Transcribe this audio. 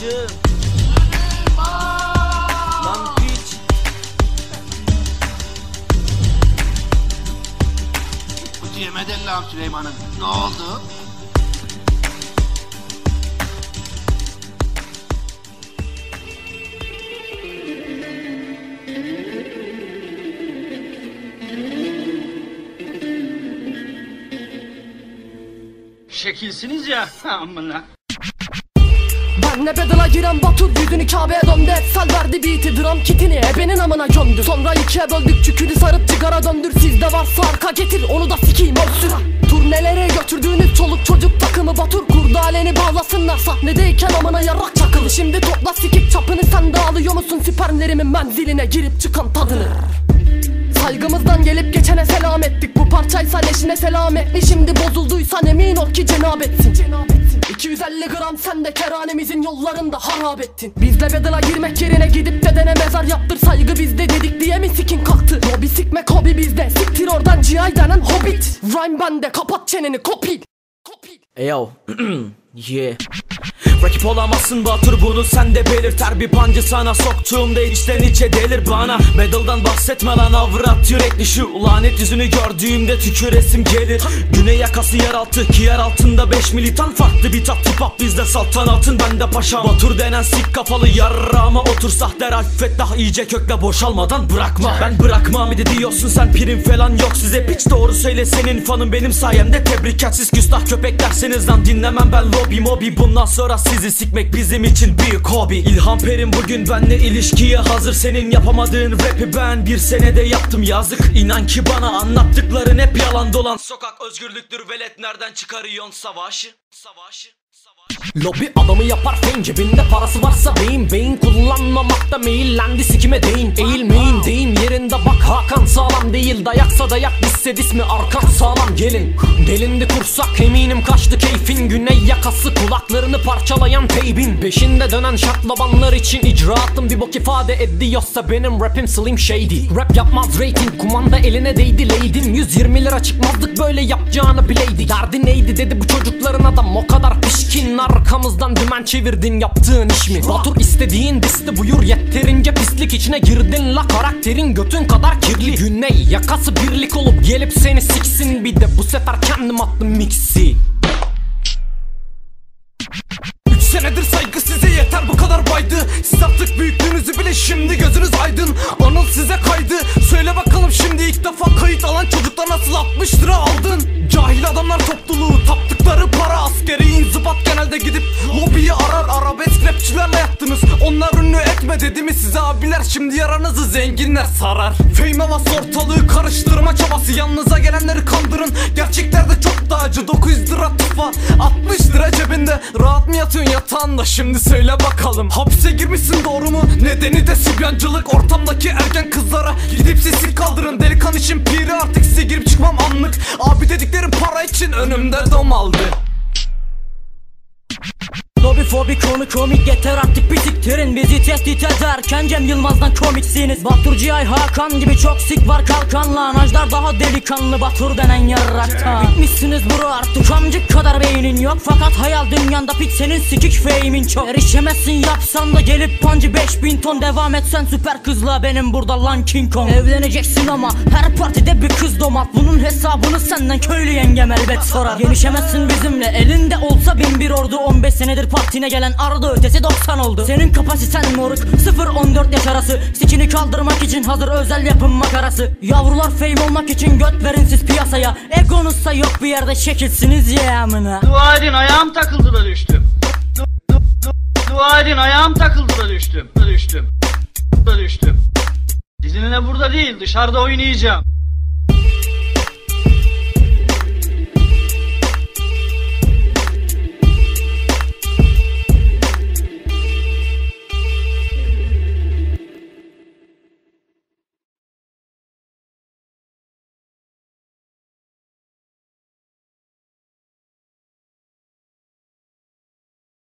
Hacı Lan piç Bu diyemedi Allah'ım Süleyman'ın Ne oldu? Şekilsiniz ya amına. Ben ne bedela giren Batur yüzünü Kabe'ye döndü. Efsal verdi beat'i drum kitini ebenin amına gömdü. Sonra ikiye böldük çükünü sarıp cigara döndür. Sizde varsa arka getir onu da sikeyim ölsün Turnelere götürdüğünüz çoluk çocuk takımı Batur Kurdaleni bağlasınlar. Sahnedeyken amına yarrak çakılı. Şimdi topla sikik çapını sen de alıyor musun? Spermlerimin menziline girip çıkan tadını. Saygımızdan gelip geçene selam ettik. Bu parçaysa leşine selam etli Şimdi bozulduysan emin ol ki cenabetsin 250 gram sen de kerhanemizin yollarında harap ettin. Bizle bedela girmek yerine gidip dedene mezar yaptır. Saygı bizde dedik diye mi sikin kalktı? Hobi sikmek hobi bizde. Siktir oradan GI denen hobbit. Rhyme bende kapat çeneni kopil. Kopil. Eyo Yeah Rakip olamazsın Batur bunu sen de belirter. Bir pancı sana soktuğumda içten içe delir bana. Medaldan bahsetme lan avrat yürekli Şu lanet yüzünü gördüğümde tüküresim gelir. Güney yakası yeraltı ki yer altında 5 militan. Farklı bir tat tip hop bizde saltanatın bende paşam Batur denen sik kafalı yarrağıma otur sahter Alfetlah iyice kökle boşalmadan bırakma. Ben bırakmam bir de diyorsun sen prim falan yok. Size piç doğru söyle senin fanın benim sayemde. Tebrik et Siz küstah köpeklersiniz lan dinlemem ben lobi mobi. Bundan sonra sizi sikmek bizim için büyük hobi. İlham Perim bugün benle ilişkiye hazır. Senin yapamadığın rapi ben bir senede yaptım. Yazık İnan ki bana anlattıkların hep yalan dolan. Sokak özgürlüktür velet nereden çıkarıyorsun? Savaşı Savaşı Savaşı Lobi adamı yapar fame cebinde parası varsa beyin. Beyin kullanmamakta meyillendi sikime değin. Eğilmeyin deyim yerinde bak Hakan sağlam değil. Dayaksa dayak disse dismi arkan sağlam gelin. Delindi kursak eminim kaçtı keyfin. Güney yakası kulaklarını parçalayan teybin. Peşinde dönen şaklabanlar için icraatım. Bir bok ifade ediyorsa Benim rapim slim shady. Rap yapmaz rating kumanda eline değdi leydin 120 lira çıkmazdık böyle yapacağını bileydik. Derdi neydi dedi bu çocukların adam. O kadar pişkin Arkamızdan dümen çevirdin yaptığın iş mi? Batur istediğin disti buyur yeterince pislik içine girdin la. Karakterin götün kadar kirli. Güney yakası birlik olup gelip seni siksin. Bir de bu sefer kendim attım mixi. Üç senedir saygı size yeter bu kadar baydı. Siz artık büyüklüğünüzü bile şimdi gözünüz aydın. Anıl size kaydı. Söyle bakalım şimdi ilk defa kayıt alan çocuklar nasıl 60 lira aldın Cahil adamlar topluluğu taptıkları para Askeri inzibat genelde gidip lobiyi arar Arabesk rapçilerle yattınız. Onlar ünlü etme dedi mi size abiler Şimdi yaranızı zenginler sarar. Fame havası ortalığı karıştırma çabası Yanınıza gelenleri kandırın. Gerçeklerde çok daha acı 900 lira tufa 60 lira cebinde. Rahat mı yatıyorsun yatağında? Şimdi söyle bakalım. Hapse girmişsin doğru mu? Nedeni de sibyancılık Ortamdaki ergen kızlara gidip sesi kaldırın. Delikan için piri artık size girip çıkmam anlık. Abi dediklerim için önümde dom aldı Lobi fobi konu komik yeter artık bitiktirin Bizi tehdit ederken Cem Yılmaz'dan komiksiniz. Batur Cihay Hakan gibi çok sik var kalkanla Anajlar daha delikanlı Batur denen yarrakta Bitmişsiniz bro artık amcık kadar beynin yok. Fakat hayal dünyanda pit senin sikik fame'in çok. Erişemezsin yapsan da gelip pancı 5000 ton Devam etsen süper kızla benim burada lan King Kong. Evleneceksin ama her partide bir kız domat Bunun hesabını senden köylü yengem elbet sorar. Genişemezsin bizimle elinde olsa bin bir ordu. 15 senedir partine gelen ardı ötesi 90 oldu Senin kapasiten moruk 0-14 yaş arası Sikini kaldırmak için hazır özel yapım makarası Yavrular fame olmak için göt verin siz piyasaya Egonuzsa yok bir yerde şekilsiniz ya amına Dua edin ayağım takıldı da düştüm. Du- Dua edin ayağım takıldı da düştüm. Da düştüm. Da düştüm. Sizinle burada değil dışarıda oynayacağım.